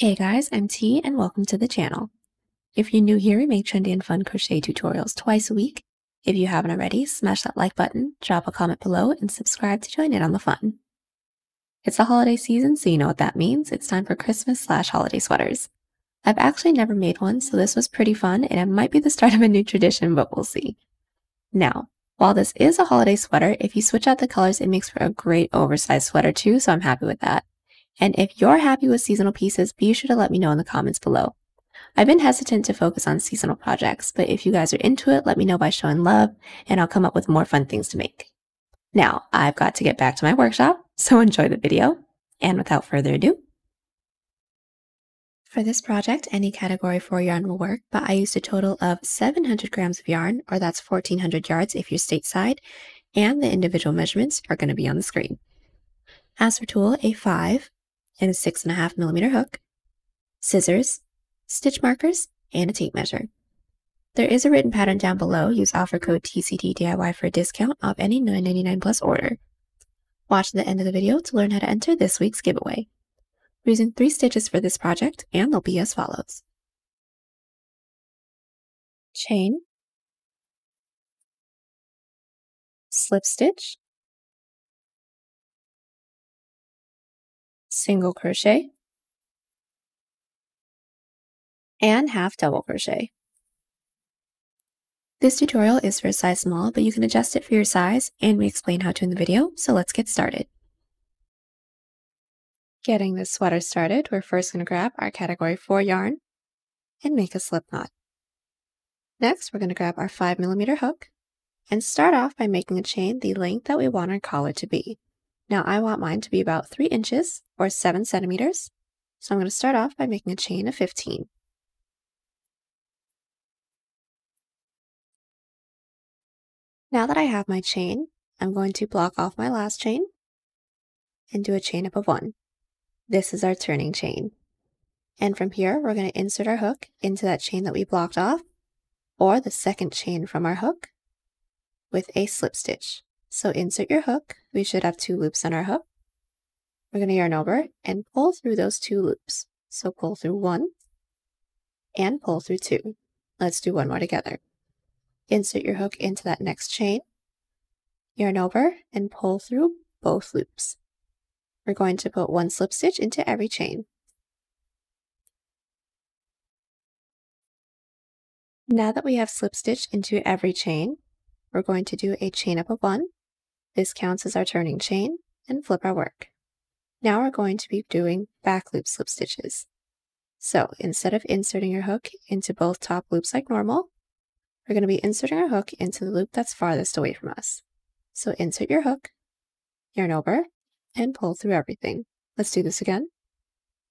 Hey guys, I'm T and welcome to the channel. If you're new here, we make trendy and fun crochet tutorials twice a week. If you haven't already, smash that like button, drop a comment below, and subscribe to join in on the fun. It's the holiday season, so you know what that means. It's time for Christmas slash holiday sweaters. I've actually never made one, so this was pretty fun, and it might be the start of a new tradition, but we'll see. Now, while this is a holiday sweater, if you switch out the colors, it makes for a great oversized sweater too, so I'm happy with that. And if you're happy with seasonal pieces, be sure to let me know in the comments below. I've been hesitant to focus on seasonal projects, but if you guys are into it, let me know by showing love, and I'll come up with more fun things to make. Now, I've got to get back to my workshop, so enjoy the video. And without further ado, for this project, any category 4 yarn will work, but I used a total of 700 grams of yarn, or that's 1400 yards if you're stateside, and the individual measurements are going to be on the screen. As for tool, a 5 and a 6.5 millimeter hook, scissors, stitch markers, and a tape measure. There is a written pattern down below. Use offer code TCDDIY for a discount off any $9.99 plus order. Watch the end of the video to learn how to enter this week's giveaway. We're using three stitches for this project, and they'll be as follows. Chain, slip stitch, single crochet, and half double crochet. This tutorial is for a size small, but you can adjust it for your size, and we explain how to in the video, so let's get started. Getting this sweater started, we're first going to grab our category 4 yarn and make a slip knot. Next, we're going to grab our 5mm hook and start off by making a chain the length that we want our collar to be. Now I want mine to be about 3 inches or 7 centimeters, so I'm going to start off by making a chain of 15. Now that I have my chain, I'm going to block off my last chain and do a chain up of 1. This is our turning chain. And from here, we're going to insert our hook into that chain that we blocked off, or the second chain from our hook, with a slip stitch. So insert your hook. We should have two loops on our hook. We're going to yarn over and pull through those two loops. So pull through one and pull through two. Let's do one more together. Insert your hook into that next chain, yarn over, and pull through both loops. We're going to put one slip stitch into every chain. Now that we have slip stitched into every chain, we're going to do a chain up of one. This counts as our turning chain and flip our work. Now we're going to be doing back loop slip stitches. So instead of inserting your hook into both top loops like normal, we're going to be inserting our hook into the loop that's farthest away from us. So insert your hook, yarn over, and pull through everything. Let's do this again.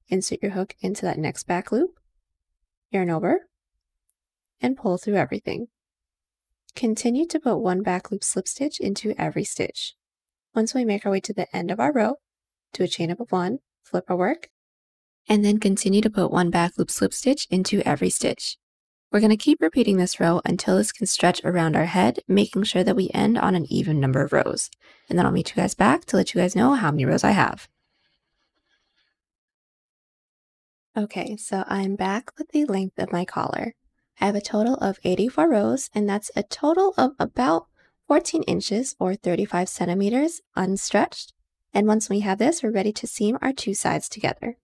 Insert your hook into that next back loop, yarn over, and pull through everything. Continue to put one back loop slip stitch into every stitch. Once we make our way to the end of our row, do a chain up of one, flip our work, and then continue to put one back loop slip stitch into every stitch. We're going to keep repeating this row until this can stretch around our head, making sure that we end on an even number of rows. And then I'll meet you guys back to let you guys know how many rows I have. Okay, so I'm back with the length of my collar. I have a total of 84 rows, and that's a total of about 14 inches or 35 centimeters unstretched. And once we have this, we're ready to seam our two sides together.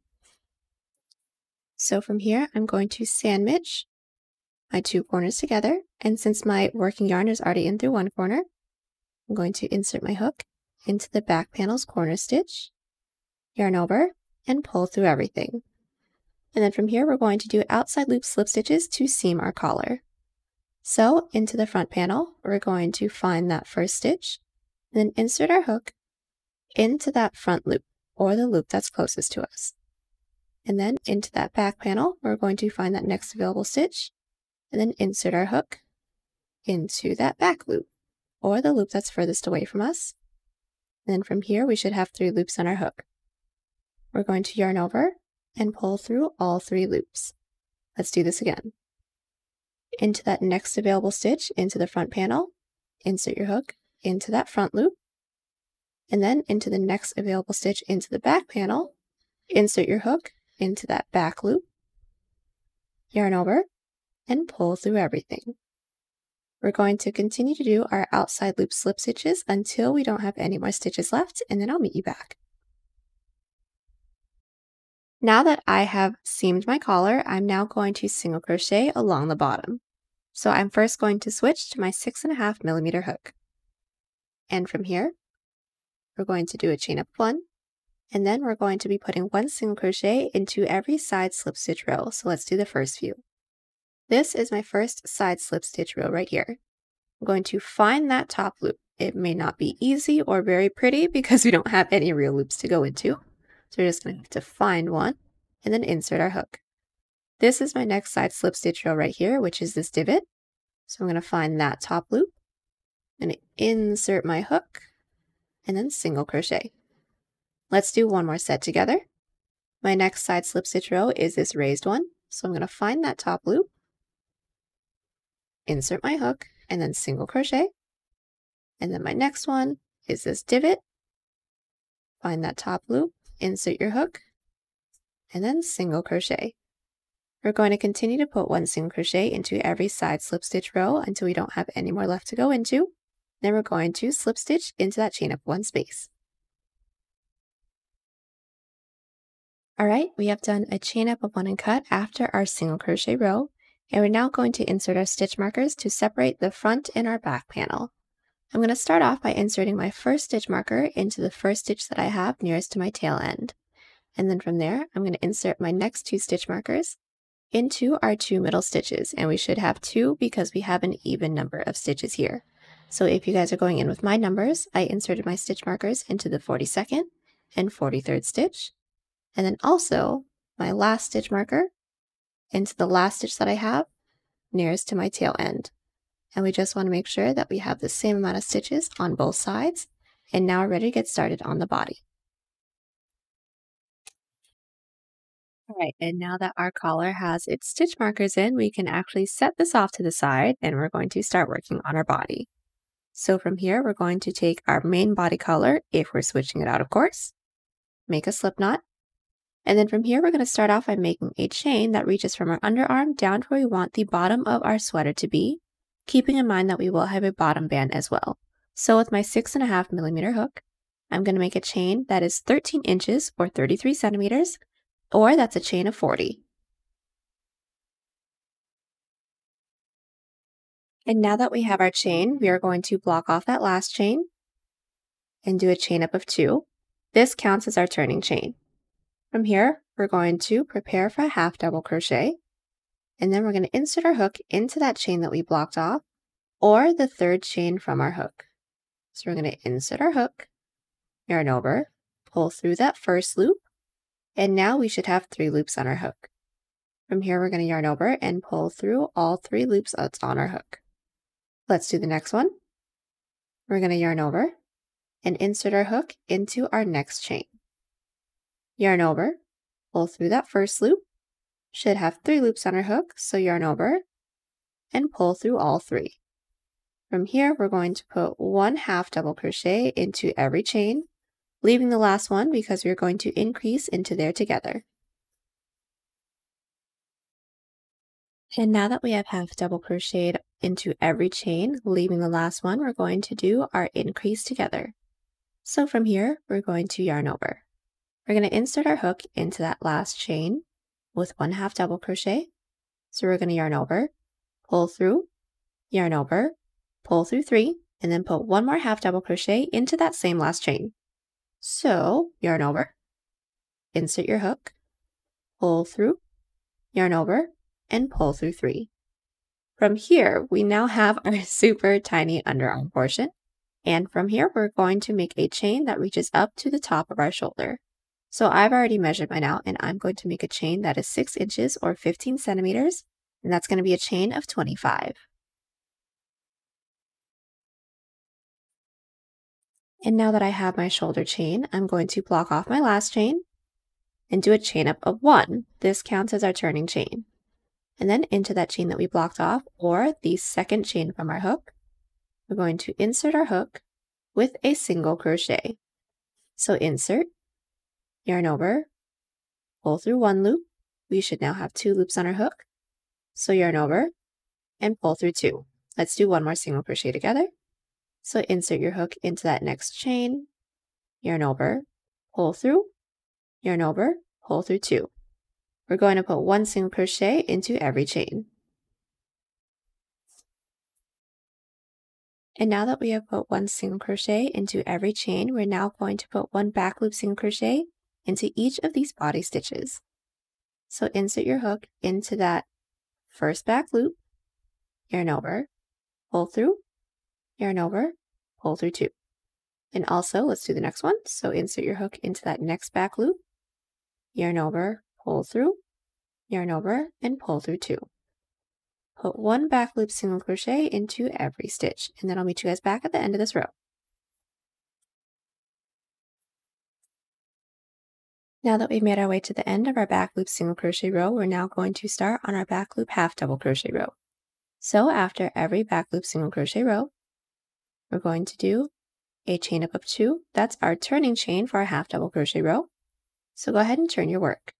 So from here, I'm going to sandwich my two corners together. And since my working yarn is already in through one corner, I'm going to insert my hook into the back panel's corner stitch, yarn over, and pull through everything. And then from here, we're going to do outside loop slip stitches to seam our collar. So into the front panel, we're going to find that first stitch, and then insert our hook into that front loop, or the loop that's closest to us. And then into that back panel, we're going to find that next available stitch, and then insert our hook into that back loop or the loop that's furthest away from us. then from here, we should have three loops on our hook. We're going to yarn over and pull through all three loops. Let's do this again. Into that next available stitch into the front panel, insert your hook into that front loop, and then into the next available stitch into the back panel, insert your hook into that back loop, yarn over, and pull through everything. We're going to continue to do our outside loop slip stitches until we don't have any more stitches left, and then I'll meet you back. Now that I have seamed my collar, I'm now going to single crochet along the bottom. So I'm first going to switch to my six and a half millimeter hook. And from here, we're going to do a chain up one, and then we're going to be putting one single crochet into every side slip stitch row. So let's do the first few. This is my first side slip stitch row right here. I'm going to find that top loop. It may not be easy or very pretty because we don't have any real loops to go into. So we're just going to have to find one and then insert our hook. This is my next side slip stitch row right here, which is this divot. So I'm going to find that top loop. I'm going to insert my hook and then single crochet. Let's do one more set together. My next side slip stitch row is this raised one. So I'm going to find that top loop, insert my hook, and then single crochet. And then my next one is this divot. Find that top loop, insert your hook, and then single crochet. We're going to continue to put one single crochet into every side slip stitch row until we don't have any more left to go into. Then we're going to slip stitch into that chain up one space. All right, we have done a chain up of one and cut after our single crochet row, and we're now going to insert our stitch markers to separate the front and our back panel. I'm going to start off by inserting my first stitch marker into the first stitch that I have nearest to my tail end. And then from there, I'm going to insert my next two stitch markers into our two middle stitches. And we should have two because we have an even number of stitches here. So if you guys are going in with my numbers, I inserted my stitch markers into the 42nd and 43rd stitch. And then also my last stitch marker into the last stitch that I have nearest to my tail end. And we just want to make sure that we have the same amount of stitches on both sides. And now we're ready to get started on the body. All right, and now that our collar has its stitch markers in, we can actually set this off to the side and we're going to start working on our body. So from here, we're going to take our main body collar, if we're switching it out, of course, make a slip knot, and then from here, we're going to start off by making a chain that reaches from our underarm down to where we want the bottom of our sweater to be, keeping in mind that we will have a bottom band as well. So with my six and a half millimeter hook, I'm going to make a chain that is 13 inches or 33 centimeters, or that's a chain of 40. And now that we have our chain, we are going to block off that last chain and do a chain up of two. This counts as our turning chain. From here, we're going to prepare for a half double crochet, and then we're going to insert our hook into that chain that we blocked off, or the third chain from our hook. So we're going to insert our hook, yarn over, pull through that first loop, and now we should have three loops on our hook. From here, we're going to yarn over and pull through all three loops that's on our hook. Let's do the next one. We're going to yarn over and insert our hook into our next chain yarn over, pull through that first loop, should have three loops on our hook, so yarn over, and pull through all three. From here, we're going to put one half double crochet into every chain, leaving the last one because we're going to increase into there together. And now that we have half double crocheted into every chain, leaving the last one, we're going to do our increase together. So from here, we're going to yarn over. We're going to insert our hook into that last chain with one half double crochet. So we're going to yarn over, pull through, yarn over, pull through three, and then put one more half double crochet into that same last chain. So yarn over, insert your hook, pull through, yarn over, and pull through three. From here, we now have our super tiny underarm portion. And from here, we're going to make a chain that reaches up to the top of our shoulder. So I've already measured mine out and I'm going to make a chain that is 6 inches or 15 centimeters, and that's going to be a chain of 25. And now that I have my shoulder chain, I'm going to block off my last chain and do a chain up of one. This counts as our turning chain. And then into that chain that we blocked off, or the second chain from our hook, we're going to insert our hook with a single crochet. So insert, yarn over, pull through one loop. We should now have two loops on our hook. So yarn over and pull through two. Let's do one more single crochet together. So insert your hook into that next chain, yarn over, pull through, yarn over, pull through two. We're going to put one single crochet into every chain. And now that we have put one single crochet into every chain, we're now going to put one back loop single crochet into each of these body stitches. So insert your hook into that first back loop, yarn over, pull through, yarn over, pull through two. And also, let's do the next one. So insert your hook into that next back loop, yarn over, pull through, yarn over, and pull through two. Put one back loop single crochet into every stitch, and then I'll meet you guys back at the end of this row. Now that we've made our way to the end of our back loop single crochet row, we're now going to start on our back loop half double crochet row. So after every back loop single crochet row, we're going to do a chain up of two. That's our turning chain for our half double crochet row. So go ahead and turn your work.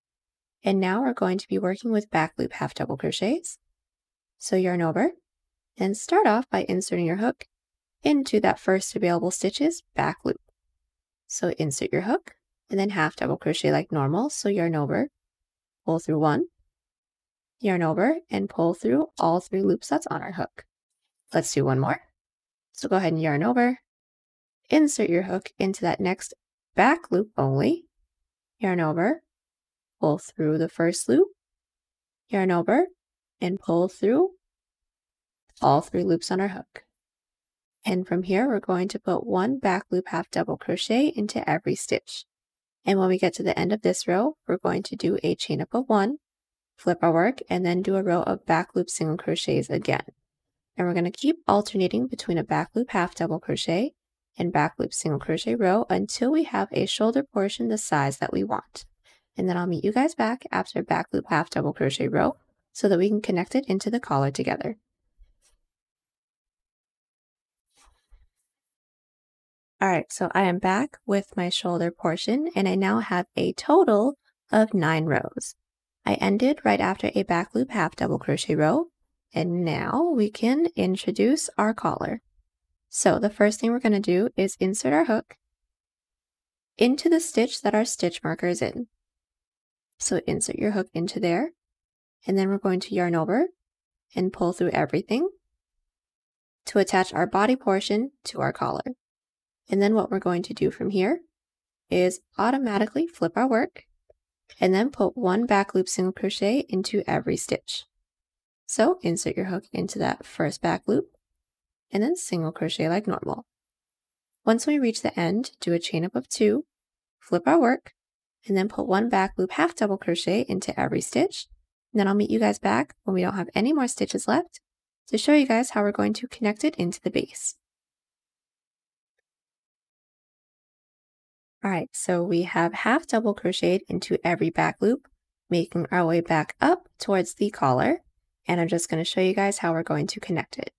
And now we're going to be working with back loop half double crochets. So yarn over and start off by inserting your hook into that first available stitches back loop. So insert your hook and then half double crochet like normal. So yarn over, pull through one, yarn over, and pull through all three loops that's on our hook. Let's do one more. So go ahead and yarn over, insert your hook into that next back loop only, yarn over, pull through the first loop, yarn over, and pull through all three loops on our hook. And from here, we're going to put one back loop half double crochet into every stitch. And when we get to the end of this row, we're going to do a chain up of one, flip our work, and then do a row of back loop single crochets again. And we're going to keep alternating between a back loop half double crochet and back loop single crochet row until we have a shoulder portion the size that we want. And then I'll meet you guys back after back loop half double crochet row so that we can connect it into the collar together. All right, so I am back with my shoulder portion and I now have a total of nine rows. I ended right after a back loop half double crochet row and now we can introduce our collar. So the first thing we're going to do is insert our hook into the stitch that our stitch marker is in. So insert your hook into there and then we're going to yarn over and pull through everything to attach our body portion to our collar. And then what we're going to do from here is automatically flip our work and then put one back loop single crochet into every stitch. So insert your hook into that first back loop and then single crochet like normal. Once we reach the end, do a chain up of two, flip our work, and then put one back loop half double crochet into every stitch. And then I'll meet you guys back when we don't have any more stitches left to show you guys how we're going to connect it into the base. All right, so we have half double crocheted into every back loop, making our way back up towards the collar. And I'm just going to show you guys how we're going to connect it.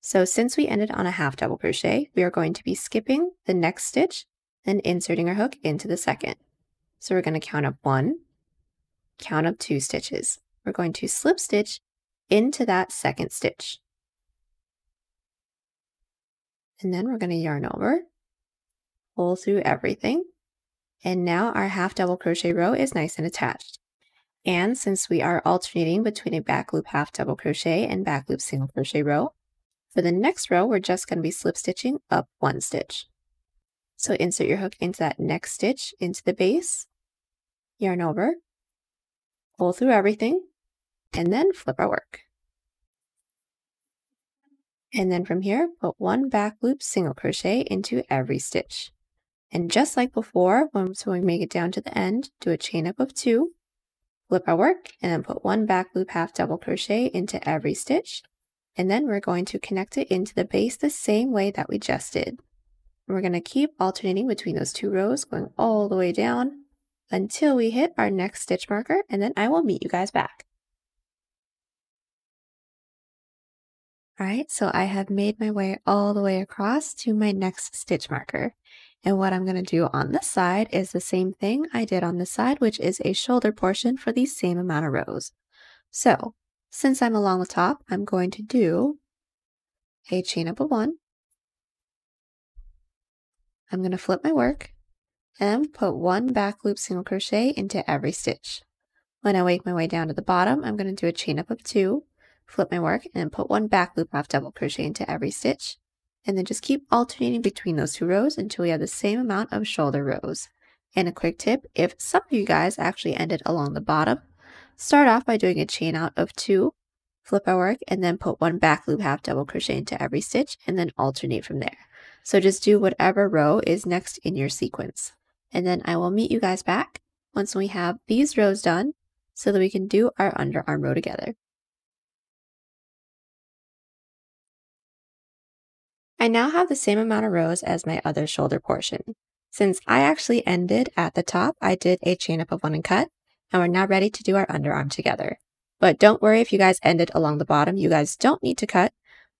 So since we ended on a half double crochet, we are going to be skipping the next stitch and inserting our hook into the second. So we're going to count up one, count up two stitches. We're going to slip stitch into that second stitch. And then we're going to yarn over pull through everything. And now our half double crochet row is nice and attached. And since we are alternating between a back loop half double crochet and back loop single crochet row, for the next row, we're just going to be slip stitching up one stitch. So insert your hook into that next stitch into the base, yarn over, pull through everything, and then flip our work. And then from here, put one back loop single crochet into every stitch. And just like before, when we make it down to the end, do a chain up of two, flip our work, and then put one back loop half double crochet into every stitch. And then we're going to connect it into the base the same way that we just did. And we're going to keep alternating between those two rows, going all the way down until we hit our next stitch marker, and then I will meet you guys back. All right, so I have made my way all the way across to my next stitch marker. And what I'm going to do on this side is the same thing I did on this side, which is a shoulder portion for the same amount of rows. So since I'm along the top, I'm going to do a chain up of one. I'm going to flip my work and put one back loop single crochet into every stitch. When I make my way down to the bottom, I'm going to do a chain up of two, flip my work, and put one back loop half double crochet into every stitch. And then just keep alternating between those two rows until we have the same amount of shoulder rows. And a quick tip, if some of you guys actually ended along the bottom, start off by doing a chain out of two, flip our work, and then put one back loop half double crochet into every stitch, and then alternate from there. So just do whatever row is next in your sequence. And then I will meet you guys back once we have these rows done so that we can do our underarm row together. I now have the same amount of rows as my other shoulder portion. Since I actually ended at the top, I did a chain up of one and cut, and we're now ready to do our underarm together. But don't worry if you guys ended along the bottom, you guys don't need to cut.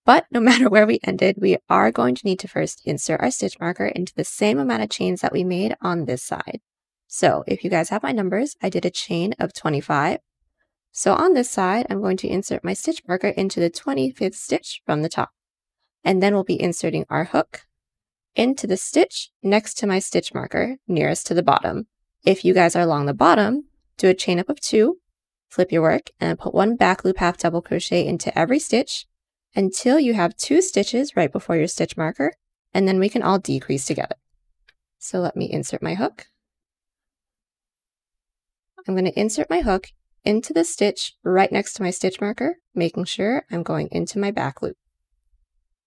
But no matter where we ended, we are going to need to first insert our stitch marker into the same amount of chains that we made on this side. So if you guys have my numbers, I did a chain of 25. So on this side, I'm going to insert my stitch marker into the 25th stitch from the top. And then we'll be inserting our hook into the stitch next to my stitch marker nearest to the bottom. If you guys are along the bottom, do a chain up of two, flip your work, and put one back loop half double crochet into every stitch until you have two stitches right before your stitch marker, and then we can all decrease together. So let me insert my hook. I'm going to insert my hook into the stitch right next to my stitch marker, making sure I'm going into my back loop.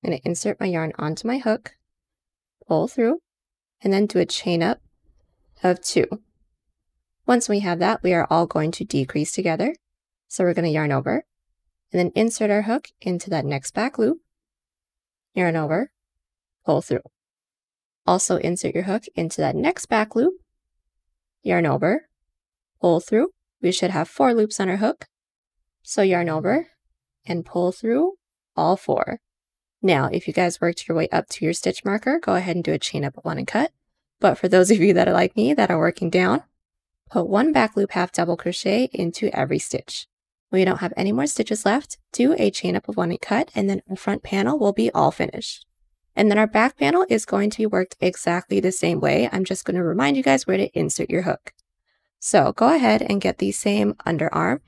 I'm going to insert my yarn onto my hook, pull through, and then do a chain up of two. Once we have that, we are all going to decrease together. So we're going to yarn over, and then insert our hook into that next back loop, yarn over, pull through. Also insert your hook into that next back loop, yarn over, pull through. We should have four loops on our hook. So yarn over and pull through all four. Now, if you guys worked your way up to your stitch marker, go ahead and do a chain up of one and cut. But for those of you that are like me that are working down, put one back loop half double crochet into every stitch. When you don't have any more stitches left, do a chain up of one and cut, and then our front panel will be all finished. And then our back panel is going to be worked exactly the same way. I'm just going to remind you guys where to insert your hook. So go ahead and get the same underarm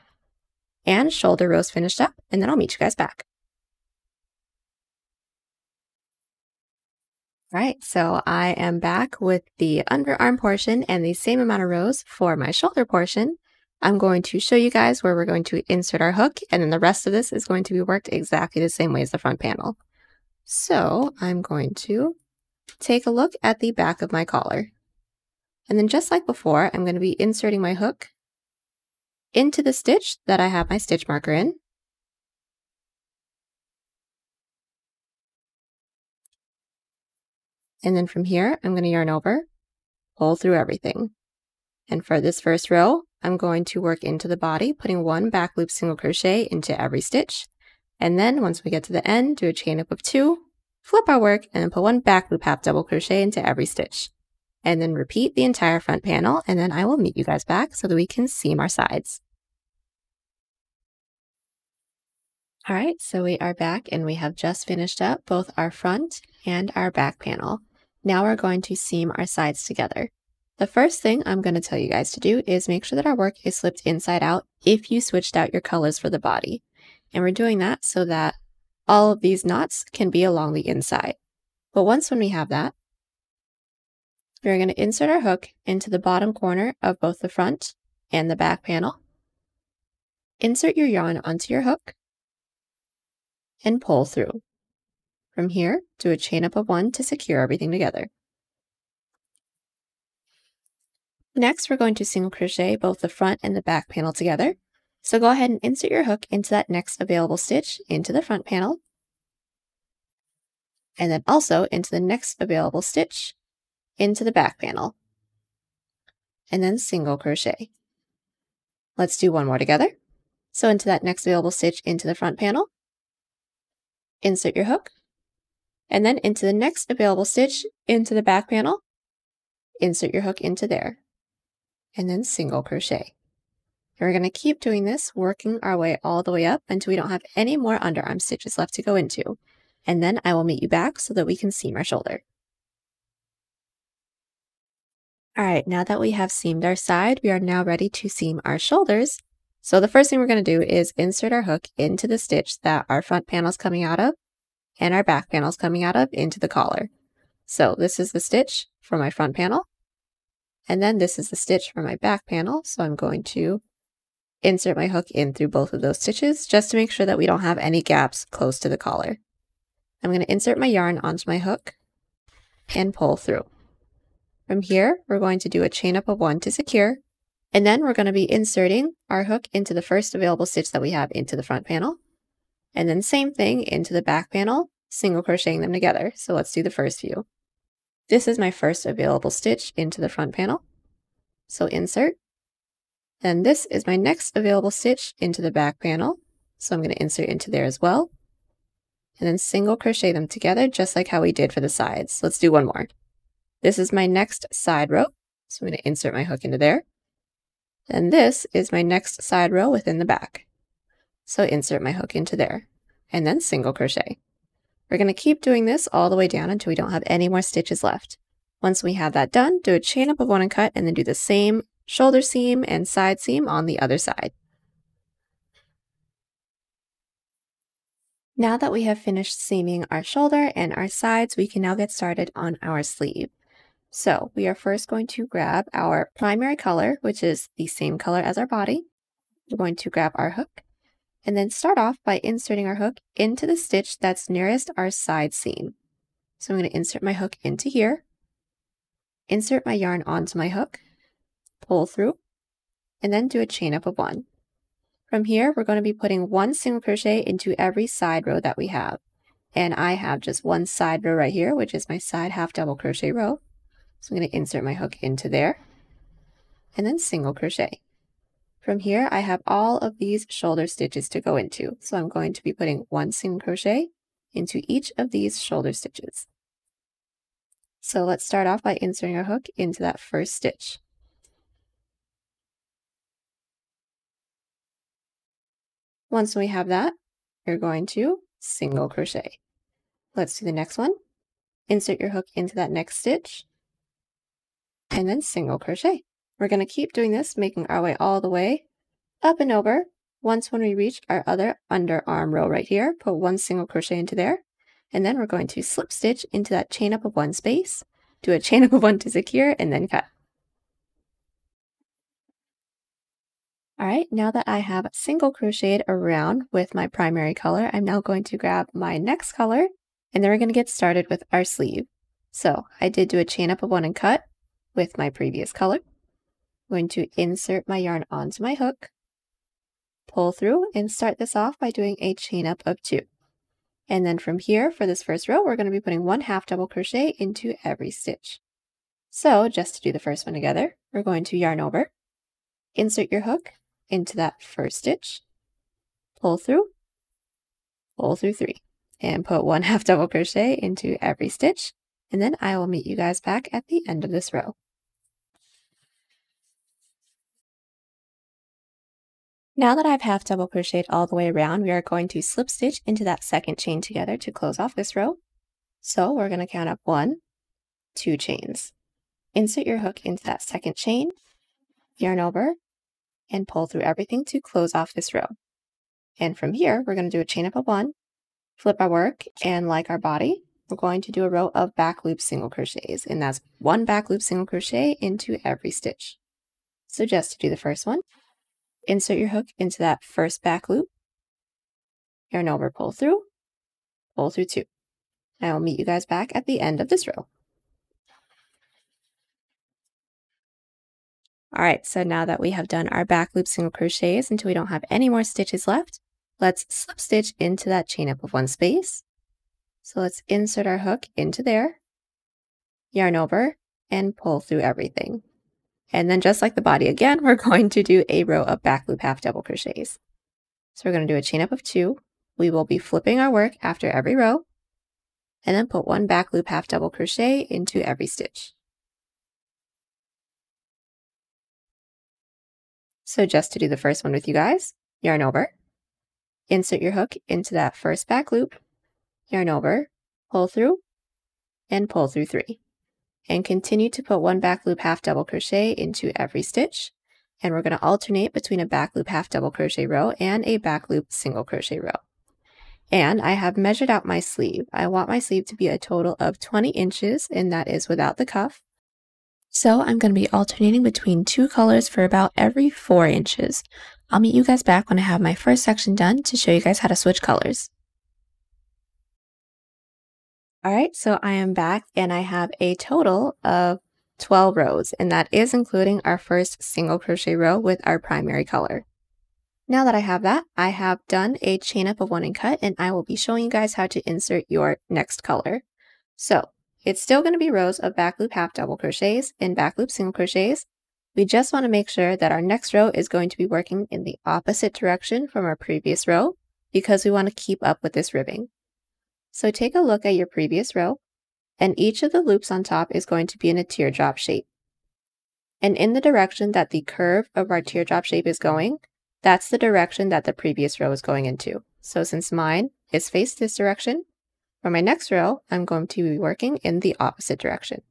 and shoulder rows finished up, and then I'll meet you guys back. All right, so I am back with the underarm portion and the same amount of rows for my shoulder portion. I'm going to show you guys where we're going to insert our hook, and then the rest of this is going to be worked exactly the same way as the front panel. So I'm going to take a look at the back of my collar. And then just like before, I'm going to be inserting my hook into the stitch that I have my stitch marker in. And then from here, I'm going to yarn over, pull through everything. And for this first row, I'm going to work into the body, putting one back loop single crochet into every stitch. And then once we get to the end, do a chain up of two, flip our work, and then put one back loop half double crochet into every stitch and then repeat the entire front panel, and then I will meet you guys back so that we can seam our sides. All right, so we are back and we have just finished up both our front and our back panel. Now we're going to seam our sides together. The first thing I'm going to tell you guys to do is make sure that our work is slipped inside out if you switched out your colors for the body. And we're doing that so that all of these knots can be along the inside. But once when we have that, we're going to insert our hook into the bottom corner of both the front and the back panel. Insert your yarn onto your hook and pull through. From here, do a chain up of one to secure everything together. Next, we're going to single crochet both the front and the back panel together. So go ahead and insert your hook into that next available stitch into the front panel, and then also into the next available stitch into the back panel, and then single crochet. Let's do one more together. So into that next available stitch into the front panel, insert your hook, and then into the next available stitch into the back panel, insert your hook into there, and then single crochet. And we're going to keep doing this, working our way all the way up until we don't have any more underarm stitches left to go into. And then I will meet you back so that we can seam our shoulder. All right, now that we have seamed our side, we are now ready to seam our shoulders. So the first thing we're going to do is insert our hook into the stitch that our front panel is coming out of and our back panel is coming out of into the collar. So this is the stitch for my front panel. And then this is the stitch for my back panel. So I'm going to insert my hook in through both of those stitches just to make sure that we don't have any gaps close to the collar. I'm going to insert my yarn onto my hook and pull through. From here, we're going to do a chain up of one to secure, and then we're going to be inserting our hook into the first available stitch that we have into the front panel, and then same thing into the back panel, single crocheting them together. So let's do the first few. This is my first available stitch into the front panel. So insert. Then this is my next available stitch into the back panel. So I'm going to insert into there as well. And then single crochet them together just like how we did for the sides. Let's do one more. This is my next side row. So I'm going to insert my hook into there. And this is my next side row within the back. So insert my hook into there and then single crochet. We're going to keep doing this all the way down until we don't have any more stitches left. Once we have that done, do a chain up of one and cut and then do the same shoulder seam and side seam on the other side. Now that we have finished seaming our shoulder and our sides, we can now get started on our sleeve. So we are first going to grab our primary color, which is the same color as our body. We're going to grab our hook and then start off by inserting our hook into the stitch that's nearest our side seam. So I'm going to insert my hook into here, insert my yarn onto my hook, pull through, and then do a chain up of one. From here, we're going to be putting one single crochet into every side row that we have. And I have just one side row right here, which is my side half double crochet row. So I'm going to insert my hook into there and then single crochet. From here, I have all of these shoulder stitches to go into. So I'm going to be putting one single crochet into each of these shoulder stitches. So let's start off by inserting our hook into that first stitch. Once we have that, you're going to single crochet. Let's do the next one. Insert your hook into that next stitch and then single crochet. We're going to keep doing this, making our way all the way up and over. Once when we reach our other underarm row right here, put one single crochet into there, and then we're going to slip stitch into that chain up of one space, do a chain up of one to secure, and then cut. All right, now that I have single crocheted around with my primary color, I'm now going to grab my next color, and then we're going to get started with our sleeve. So I did do a chain up of one and cut, with my previous color. I'm going to insert my yarn onto my hook, pull through, and start this off by doing a chain up of two. And then from here, for this first row, we're going to be putting one half double crochet into every stitch. So just to do the first one together, we're going to yarn over, insert your hook into that first stitch, pull through, pull through three, and put one half double crochet into every stitch, and then I will meet you guys back at the end of this row. Now that I've half double crocheted all the way around, we are going to slip stitch into that second chain together to close off this row. So we're going to count up one, two chains. Insert your hook into that second chain, yarn over, and pull through everything to close off this row. And from here, we're going to do a chain up of one, flip our work, and like our body, we're going to do a row of back loop single crochets, and that's one back loop single crochet into every stitch. So just to do the first one, insert your hook into that first back loop, yarn over, pull through, pull through two. I will meet you guys back at the end of this row. All right, so now that we have done our back loop single crochets until we don't have any more stitches left, let's slip stitch into that chain up of one space. So let's insert our hook into there, yarn over, and pull through everything. And then just like the body again, we're going to do a row of back loop half double crochets. So we're going to do a chain up of two. We will be flipping our work after every row and then put one back loop half double crochet into every stitch. So just to do the first one with you guys, yarn over, insert your hook into that first back loop, yarn over, pull through, and pull through three. And continue to put one back loop half double crochet into every stitch. And we're going to alternate between a back loop half double crochet row and a back loop single crochet row. And I have measured out my sleeve. I want my sleeve to be a total of 20 inches, and that is without the cuff. So I'm going to be alternating between two colors for about every four inches. I'll meet you guys back when I have my first section done to show you guys how to switch colors. Alright, so I am back and I have a total of 12 rows and that is including our first single crochet row with our primary color. Now that I have that, I have done a chain up of one and cut and I will be showing you guys how to insert your next color. So it's still going to be rows of back loop half double crochets and back loop single crochets. We just want to make sure that our next row is going to be working in the opposite direction from our previous row because we want to keep up with this ribbing. So take a look at your previous row and each of the loops on top is going to be in a teardrop shape. And in the direction that the curve of our teardrop shape is going, that's the direction that the previous row is going into. So since mine is faced this direction, for my next row, I'm going to be working in the opposite direction.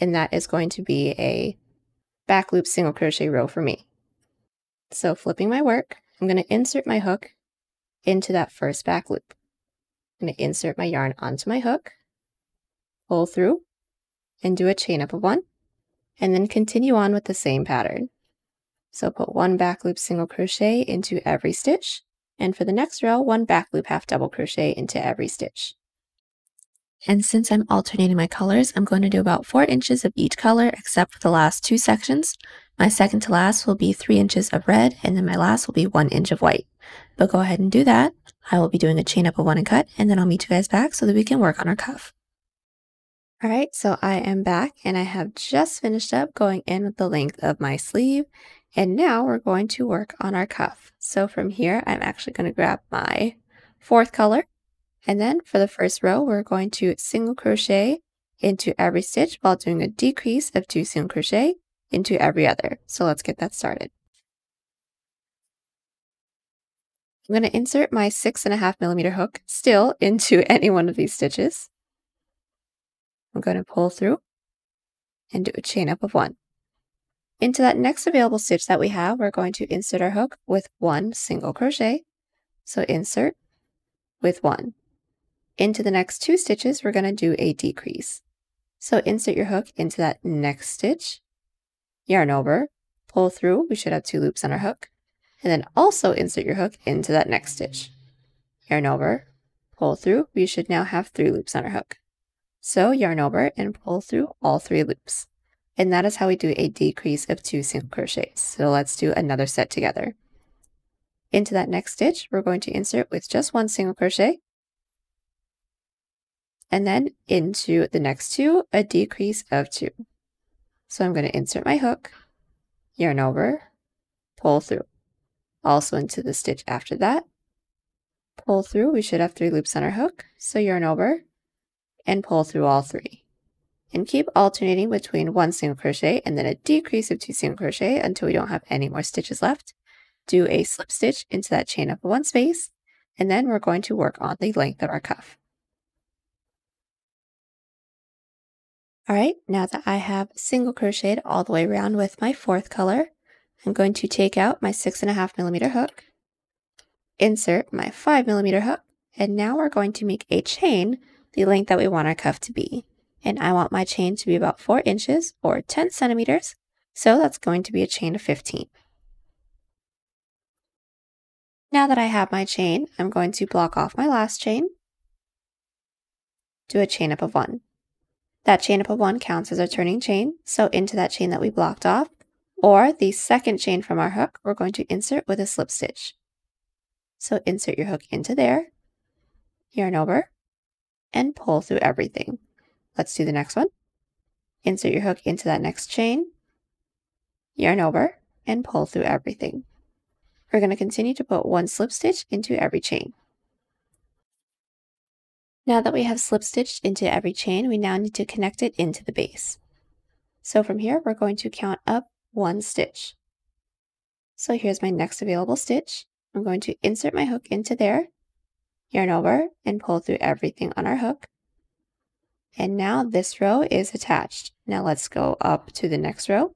And that is going to be a back loop single crochet row for me. So flipping my work, I'm going to insert my hook into that first back loop. I'm going to insert my yarn onto my hook, pull through, and do a chain up of one, and then continue on with the same pattern. So put one back loop single crochet into every stitch, and for the next row, one back loop half double crochet into every stitch. And since I'm alternating my colors, I'm going to do about 4 inches of each color except for the last two sections. My second to last will be 3 inches of red, and then my last will be 1 inch of white. But go ahead and do that. I will be doing a chain up of one and cut, and then I'll meet you guys back so that we can work on our cuff. Alright, so I am back, and I have just finished up going in with the length of my sleeve, and now we're going to work on our cuff. So from here, I'm actually going to grab my fourth color, and then for the first row, we're going to single crochet into every stitch while doing a decrease of two single crochet into every other. So let's get that started. I'm going to insert my six and a half millimeter hook still into any one of these stitches. I'm going to pull through and do a chain up of one. Into that next available stitch that we have, we're going to insert our hook with one single crochet. So insert with one. Into the next two stitches, we're going to do a decrease. So insert your hook into that next stitch, yarn over, pull through, we should have two loops on our hook, and then also insert your hook into that next stitch. Yarn over, pull through, we should now have three loops on our hook. So yarn over and pull through all three loops. And that is how we do a decrease of two single crochets. So let's do another set together. Into that next stitch, we're going to insert with just one single crochet, and then into the next two, a decrease of two. So I'm going to insert my hook, yarn over, pull through. Also into the stitch after that, pull through. We should have three loops on our hook. So yarn over and pull through all three. And keep alternating between one single crochet and then a decrease of two single crochet until we don't have any more stitches left. Do a slip stitch into that chain up one space, and then we're going to work on the length of our cuff. All right, now that I have single crocheted all the way around with my fourth color, I'm going to take out my six and a half millimeter hook, insert my five millimeter hook, and now we're going to make a chain the length that we want our cuff to be. And I want my chain to be about four inches or 10 centimeters. So that's going to be a chain of 15. Now that I have my chain, I'm going to block off my last chain, do a chain up of one. That chain up of one counts as a turning chain, so into that chain that we blocked off, or the second chain from our hook, we're going to insert with a slip stitch. So insert your hook into there, yarn over, and pull through everything. Let's do the next one. Insert your hook into that next chain, yarn over, and pull through everything. We're going to continue to put one slip stitch into every chain. Now that we have slip stitched into every chain, we now need to connect it into the base. So from here, we're going to count up one stitch. So here's my next available stitch. I'm going to insert my hook into there, yarn over, and pull through everything on our hook. And now this row is attached. Now let's go up to the next row.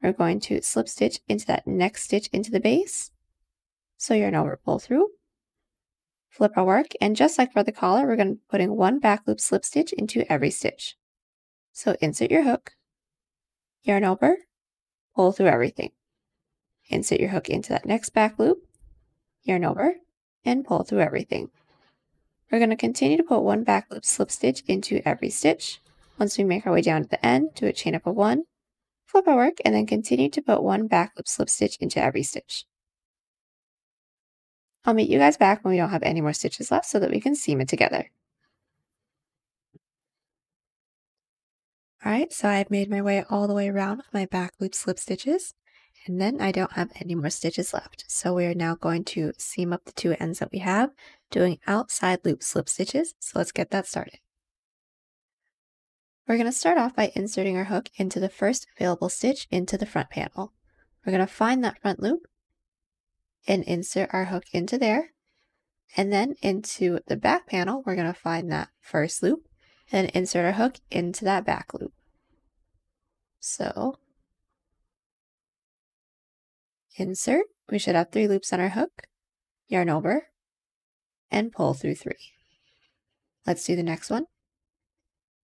We're going to slip stitch into that next stitch into the base. So yarn over, pull through, flip our work, and just like for the collar, we're going to be putting one back loop slip stitch into every stitch. So insert your hook, yarn over, pull through everything. Insert your hook into that next back loop, yarn over, and pull through everything. We're going to continue to put one back loop slip stitch into every stitch. Once we make our way down to the end, do a chain up of one, flip our work, and then continue to put one back loop slip stitch into every stitch. I'll meet you guys back when we don't have any more stitches left so that we can seam it together. Alright, so I've made my way all the way around with my back loop slip stitches, and then I don't have any more stitches left. So we are now going to seam up the two ends that we have, doing outside loop slip stitches. So let's get that started. We're going to start off by inserting our hook into the first available stitch into the front panel. We're going to find that front loop and insert our hook into there. And then into the back panel, we're going to find that first loop and insert our hook into that back loop. So insert, we should have three loops on our hook, yarn over, and pull through three. Let's do the next one.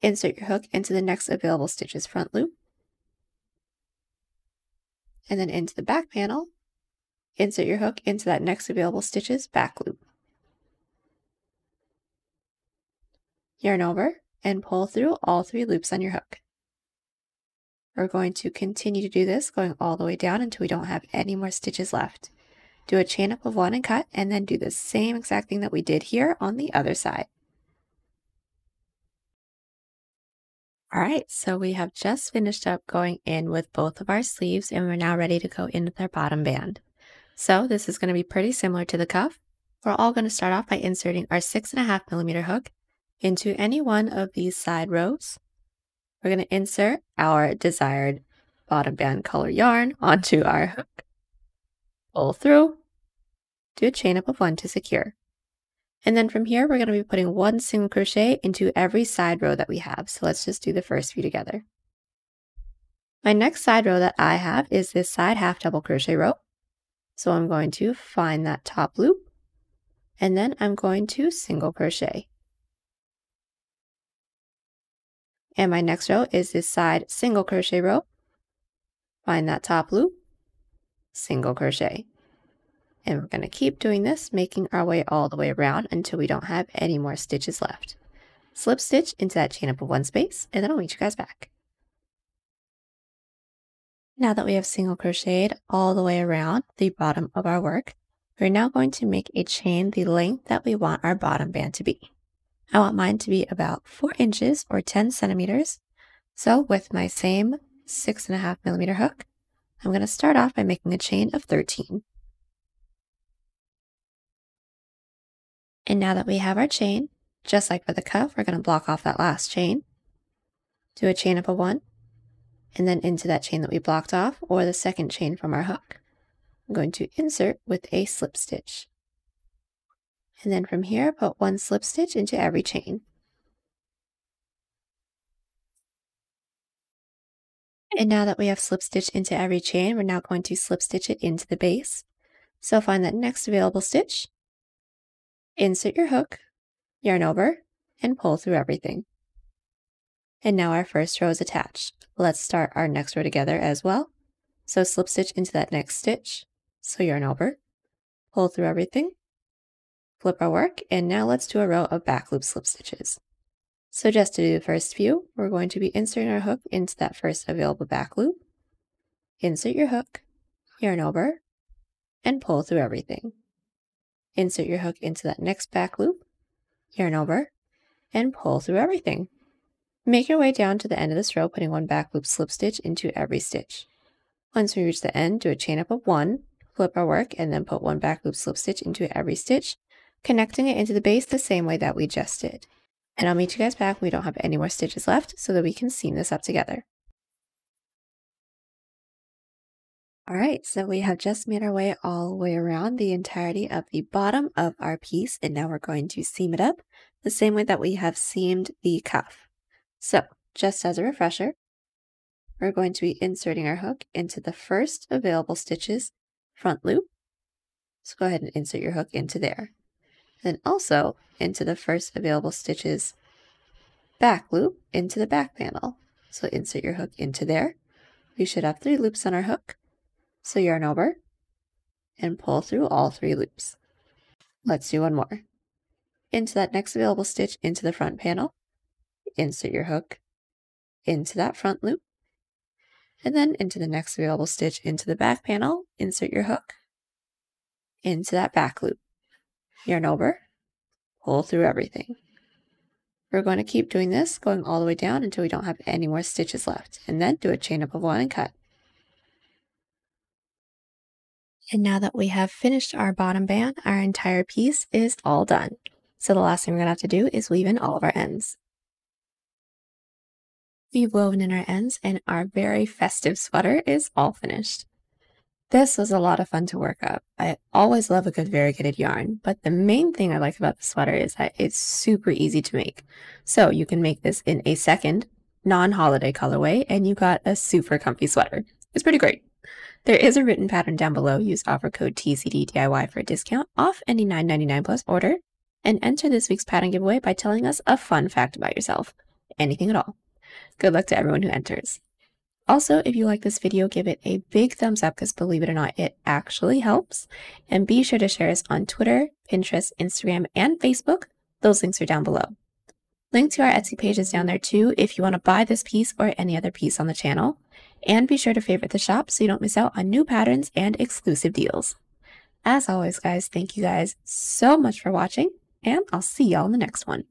Insert your hook into the next available stitches front loop, and then into the back panel, insert your hook into that next available stitches back loop. Yarn over, and pull through all three loops on your hook. We're going to continue to do this going all the way down until we don't have any more stitches left. Do a chain up of one and cut and then do the same exact thing that we did here on the other side. All right, so we have just finished up going in with both of our sleeves and we're now ready to go in with our bottom band. So this is going to be pretty similar to the cuff. We're all going to start off by inserting our six and a half millimeter hook into any one of these side rows. We're going to insert our desired bottom band color yarn onto our hook. Pull through, do a chain up of one to secure. And then from here, we're going to be putting one single crochet into every side row that we have. So let's just do the first few together. My next side row that I have is this side half double crochet row. So I'm going to find that top loop and then I'm going to single crochet. And my next row is this side single crochet row. Find that top loop, single crochet. And we're going to keep doing this, making our way all the way around until we don't have any more stitches left. Slip stitch into that chain up of one space, and then I'll meet you guys back. Now that we have single crocheted all the way around the bottom of our work, we're now going to make a chain the length that we want our bottom band to be. I want mine to be about 4 inches or 10 centimeters. So with my same 6.5 millimeter hook, I'm going to start off by making a chain of 13. And now that we have our chain, just like for the cuff, we're going to block off that last chain. Do a chain up a 1, and then into that chain that we blocked off, or the second chain from our hook. I'm going to insert with a slip stitch. And then from here, put one slip stitch into every chain. And now that we have slip stitched into every chain, we're now going to slip stitch it into the base. So find that next available stitch, insert your hook, yarn over, and pull through everything. And now our first row is attached. Let's start our next row together as well. So slip stitch into that next stitch. So yarn over, pull through everything, flip our work, and now let's do a row of back loop slip stitches. So just to do the first few, we're going to be inserting our hook into that first available back loop, insert your hook, yarn over, and pull through everything. Insert your hook into that next back loop, yarn over, and pull through everything. Make your way down to the end of this row, putting one back loop slip stitch into every stitch. Once we reach the end, do a chain up of one, flip our work, and then put one back loop slip stitch into every stitch, connecting it into the base the same way that we just did. And I'll meet you guys back when we don't have any more stitches left so that we can seam this up together. All right, so we have just made our way all the way around the entirety of the bottom of our piece, and now we're going to seam it up the same way that we have seamed the cuff. So, just as a refresher, we're going to be inserting our hook into the first available stitches front loop. So go ahead and insert your hook into there. Then also into the first available stitches back loop into the back panel. So insert your hook into there. We should have three loops on our hook. So yarn over and pull through all three loops. Let's do one more. Into that next available stitch into the front panel, insert your hook into that front loop, and then into the next available stitch into the back panel, insert your hook into that back loop. Yarn over, pull through everything. We're going to keep doing this, going all the way down until we don't have any more stitches left, and then do a chain up of one and cut. And now that we have finished our bottom band, our entire piece is all done. So the last thing we're going to have to do is weave in all of our ends. We've woven in our ends and our very festive sweater is all finished. This was a lot of fun to work up. I always love a good variegated yarn, but the main thing I like about the sweater is that it's super easy to make. So you can make this in a second, non-holiday colorway, and you got a super comfy sweater. It's pretty great. There is a written pattern down below. Use offer code TCDDIY for a discount off any $9.99 plus order, and enter this week's pattern giveaway by telling us a fun fact about yourself. Anything at all. Good luck to everyone who enters. Also, if you like this video, give it a big thumbs up because believe it or not, it actually helps. And be sure to share us on Twitter, Pinterest, Instagram, and Facebook. Those links are down below. Link to our Etsy page is down there too if you want to buy this piece or any other piece on the channel. And be sure to favorite the shop so you don't miss out on new patterns and exclusive deals. As always, guys, thank you guys so much for watching, and I'll see y'all in the next one.